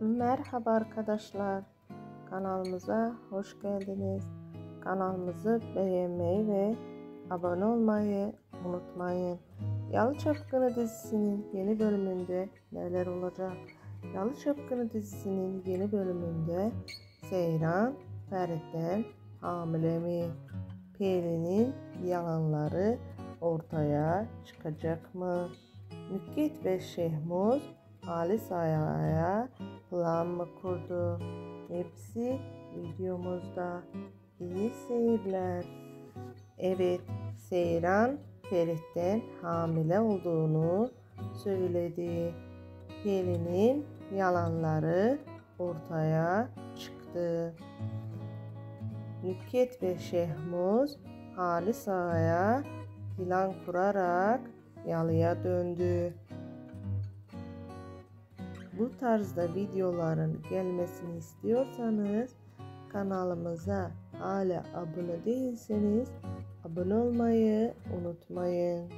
Merhaba arkadaşlar. Kanalımıza hoş geldiniz. Kanalımızı beğenmeyi ve abone olmayı unutmayın. Yalı Çapkını dizisinin yeni bölümünde neler olacak? Yalı Çapkını dizisinin yeni bölümünde Seyran Ferit'ten hamile mi? Pelin'in yalanları ortaya çıkacak mı? Nükhet ve Şehmuz Halis Aya'ya plan mı kurdu? Hepsi videomuzda. İyi seyirler. Evet, Seyran Ferit'ten hamile olduğunu söyledi. Pelin'in yalanları ortaya çıktı. Nükhet ve Şehmuz Halis Ağa'ya plan kurarak yalıya döndü. Bu tarzda videoların gelmesini istiyorsanız kanalımıza hala abone değilseniz abone olmayı unutmayın.